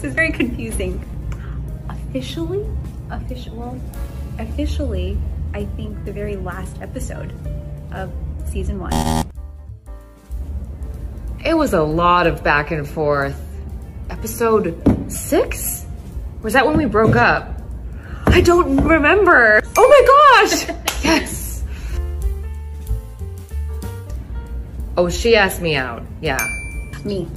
This is very confusing. Officially, official, well, officially, I think the very last episode of season one. It was a lot of back and forth. Episode six? Was that when we broke up? I don't remember. Oh my gosh! yes. Oh, she asked me out. Yeah. Me.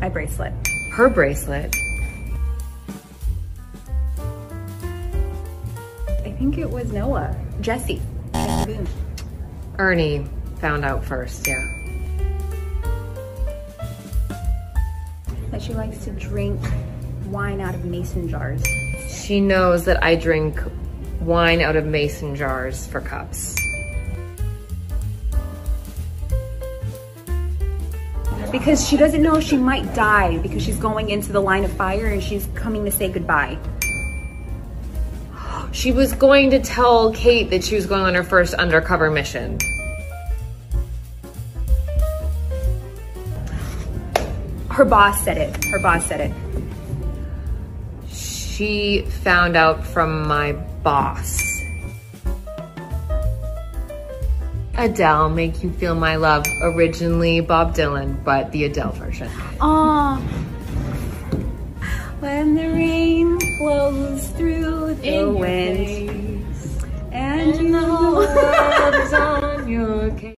My bracelet. Her bracelet. I think it was Noah. Jesse. Jesse Boone. Ernie found out first, yeah. That she likes to drink wine out of mason jars. She knows that I drink wine out of mason jars for cups. Because she doesn't know she might die because she's going into the line of fire and she's coming to say goodbye. She was going to tell Kate that she was going on her first undercover mission. Her boss said it. Her boss said it. She found out from my boss. Adele, Make You Feel My Love, originally Bob Dylan, but the Adele version. Aww. When the rain flows through the In wind and and the